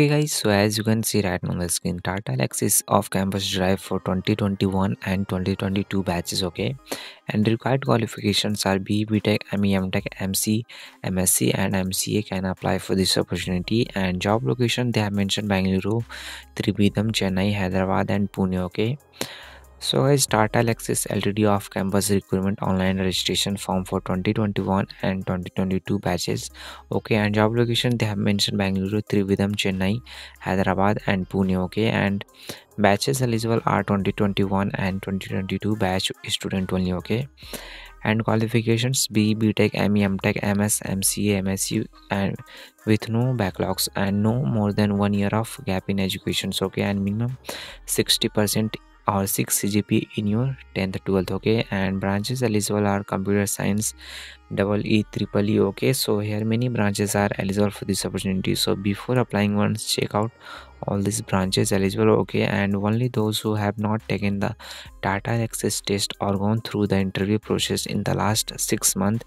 Okay guys, so as you can see right now on the screen, Tata Elxsi off-campus drive for 2021 and 2022 batches, okay? And required qualifications are B, Tech, ME, Tech, MC, MSc and MCA can apply for this opportunity and job location they have mentioned Bangalore, Trivandrum, Chennai, Hyderabad and Pune, okay? So guys, Tata Elxsi LTD off-campus recruitment online registration form for 2021 and 2022 batches. Okay, and job location they have mentioned Bangalore, Trivandrum, Chennai, Hyderabad and Pune. Okay, and batches eligible are 2021 and 2022 batch student only. Okay, and qualifications B, BTech, ME, MTech, MS, MCA, MSU, and with no backlogs and no more than one year of gap in education. Okay, and minimum 60 percent or 6 CGP in your 10th 12th okay? And branches eligible are computer science double E triple E okay? So here many branches are eligible for this opportunity. So before applying once check out all these branches eligible okay? And only those who have not taken the Tata Elxsi test or gone through the interview process in the last six months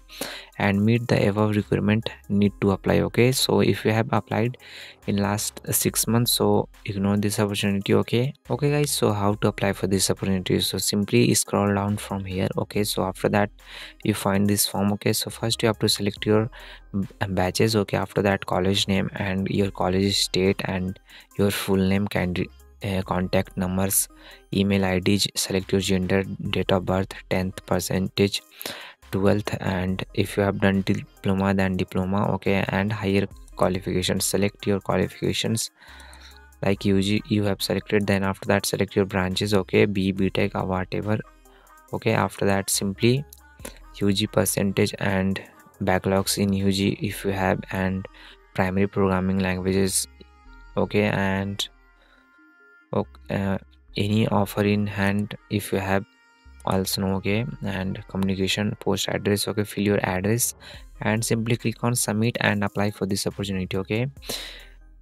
and meet the above requirement need to apply okay? So if you have applied in last six months so ignore this opportunity okay? Okay guys so how to apply for this opportunity? So simply scroll down from here okay? So after that you find this form okay so first you have to select your batches okay after that college name and your college state and your full name can uh, contact numbers email id select your gender date of birth 10th percentage 12th and if you have done diploma then diploma okay and higher qualifications select your qualifications. Like UG you have selected then after that select your branches okay B BTech or whatever okay after that simply UG percentage and backlogs in UG if you have and primary programming languages okay and okay, uh, any offer in hand if you have also know okay and communication post address okay fill your address and simply click on submit and apply for this opportunity okay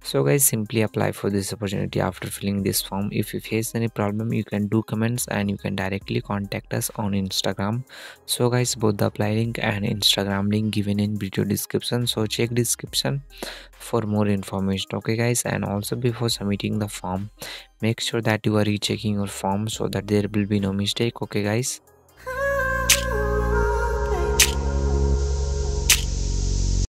so guys simply apply for this opportunity after filling this form. If you face any problem you can do comments and you can directly contact us on instagram. So guys both the apply link and instagram link given in video description. So check description for more information okay guys? And also before submitting the form make sure that you are rechecking your form so that there will be no mistake okay guys